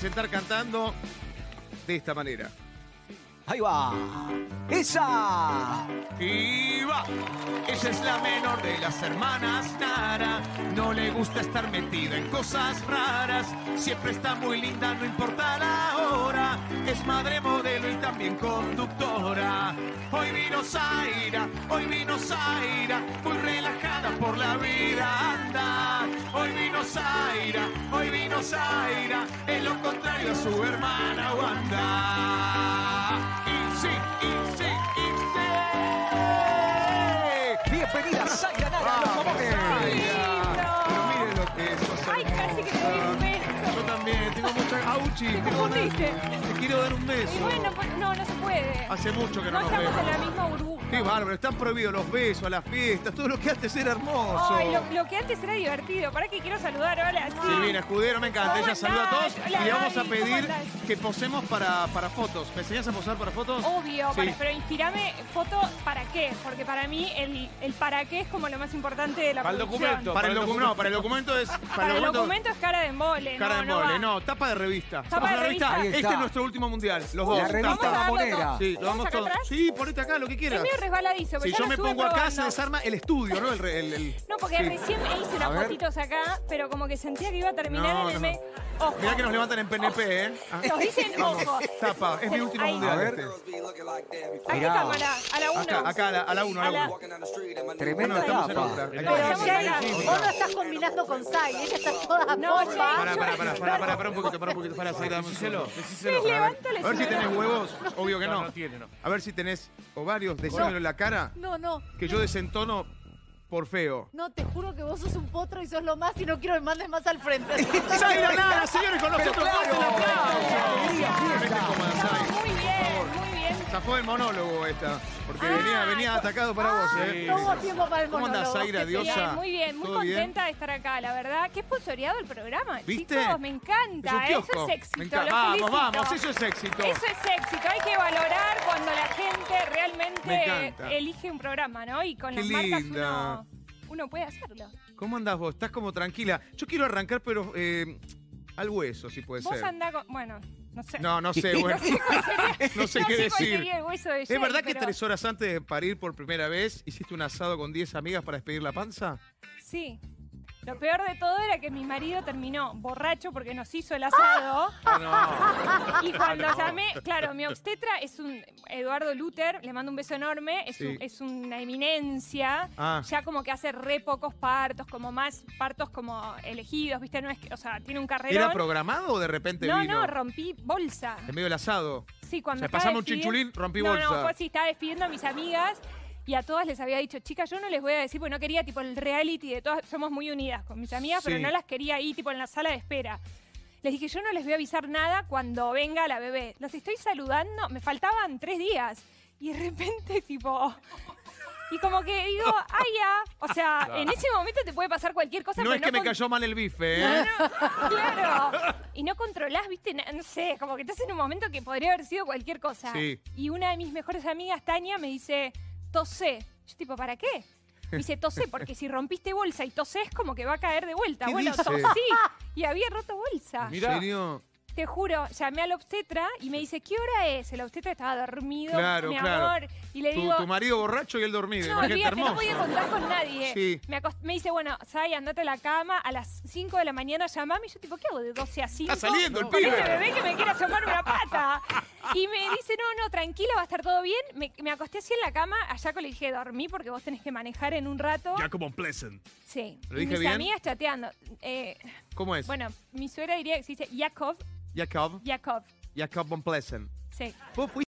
presentar cantando de esta manera. Ahí va. ¡Esa! Y va. Ella es la menor de las hermanas Nara. No le gusta estar metida en cosas raras. Siempre está muy linda, no importa la hora. Es madre modelo y también conductora. Hoy vino Zaira, hoy vino Zaira. Muy relajada por la vida vino Zaira, hoy vino Zaira. Es lo contrario a su hermana Wanda. Auchi. Te tengo confundiste. Te quiero dar un beso. Y bueno, pues, no, no se puede. Hace mucho que no, No nos estamos en la misma burbuja. Qué bárbaro, están prohibidos los besos, las fiestas, todo lo que antes era hermoso. Ay, lo, lo que antes era divertido. ¿Para qué quiero saludar? Hola, sí. Silvina Escudero, me encanta. ¿Cómo Ella saluda a todos y le vamos a Gaby, ¿cómo pedir andás? que posemos para, para fotos. ¿Me enseñás a posar para fotos? Obvio, Sí. para- pero inspirame foto para qué, porque para mí el, el para qué es como lo más importante de la Para el producción. documento. Para el Para el documento, no, para el documento es. Para el documento es cara de embole, Cara no, de no mole, va. no, tapa de revista. Tapa ¿Somos de la revista? revista. Ahí Este está. es nuestro último mundial, los dos. La revista Vamos a darlo mamonera. todo. Sí, lo ¿Vamos damos acá todo. atrás? Sí, ponete acá, lo que Es quieras. medio resbaladizo, pero Si yo lo me estuve pongo acá, se probando. desarma el estudio, ¿no? El, re- el- el- No, porque Sí. recién me hice A unas ver. fotitos acá, pero como que sentía que iba a terminar No, en el no. Mirá que nos levantan en PNP, ¿eh? Ah. Nos dicen ojo. Tapa, es mi último Ahí. mundial. A ver. este. ¿A Mirá. cámara? A la 1. Acá, acá, a la- a la 1, a A la la- 1. Tremenda Bueno, estamos en tapa. Ahí Pero está. acá. vos no estás combinando con Sai, ella está toda No, Para, para, para, para, para, para un poquito, para un poquito, para, Zaira, dame un segundo. Decíselo. Les levanto, A ver si tenés huevos, obvio que No, no. no tiene, no. A ver si tenés ovarios, decímelo en la cara, No, no, que yo desentono por feo. no, te juro que vos sos un potro y sos lo más y no quiero que me mandes más al frente. Zaira Nara, señores, con nosotros, claro. Zafó el monólogo esta, porque Ah, venía, venía atacado para vos, ¿eh? No hubo tiempo para el ¿Cómo andás, monólogo. Zaira, diosa? Bien, muy bien, muy contenta de estar acá, la verdad. Qué esponsoreado el programa, ¿Viste? chicos, me encanta. Es un Eso kiosco. es éxito, encanta. lo Vamos, felicito. vamos, eso es éxito. Eso es éxito, hay que valorar cuando la gente Me realmente elige un programa, ¿no? Y con Qué las marcas linda. uno, uno puede hacerlo. ¿Cómo andás vos? Estás como tranquila. Yo quiero arrancar, pero eh, al hueso, si puede Vos ser. andás con... Bueno, no sé. No, no sé, bueno. no sé qué decir. ¿Es verdad que tres horas antes de parir por primera vez hiciste un asado con 10 amigas para despedir la panza? Sí. Lo peor de todo era que mi marido terminó borracho porque nos hizo el asado. Y cuando llamé, claro, mi obstetra es un Eduardo Luther, le mando un beso enorme, es, Sí. un- es una eminencia, Ah. ya como que hace re pocos partos, como más partos como elegidos, ¿viste? No es que, o sea, tiene un carrerón. ¿Era programado o de repente no, vino? no, rompí bolsa. En medio del asado. Sí, cuando O sea, pasame un chinchulín, rompí no, bolsa. No, fue así, estaba despidiendo a mis amigas y a todas les había dicho, chicas, yo no les voy a decir, porque no quería tipo el reality de todas, somos muy unidas con mis amigas, pero no las quería ahí tipo en la sala de espera. Les dije, yo no les voy a avisar nada cuando venga la bebé. Los estoy saludando, me faltaban tres días. Y de repente, tipo... Y como que digo, ay, ya. O sea, en ese momento te puede pasar cualquier cosa. No pero es que me cayó mal el bife, ¿eh? Claro. Y no controlás, viste, no sé, como que estás en un momento que podría haber sido cualquier cosa. Sí. Y una de mis mejores amigas, Tania, me dice, tosé. Yo tipo, ¿para qué? Me dice, tosé, porque si rompiste bolsa y tosés, como que va a caer de vuelta. ¿Qué bueno, dice? tosí. Y había roto bolsa. ¿En Mirá. serio? Te juro, llamé al obstetra y me dice, ¿qué hora es? El obstetra estaba dormido, Claro, mi claro. amor. Y le Tu, digo, tu marido borracho y él dormido. no, Imagínate, olvídate, no podía contar con nadie. Sí. Me, acost- me dice, bueno, Sai, andate a la cama, a las 5 de la mañana llamame. Y yo, tipo, ¿qué hago de 12 a 5? Está saliendo el con pibe. este bebé que me quiere asomar una pata. Y me dice, no, no, tranquila, va a estar todo bien. Me, me acosté así en la cama. A Jaco le dije, dormí porque vos tenés que manejar en un rato. como Pleasant. Sí. ¿Lo Y dije mis bien? amigas chateando. Eh, ¿Cómo es? bueno, mi suegra diría que se dice Yakov. Jacob. Yakov. Jacob von Plessen. Sí. ¿Vos fuiste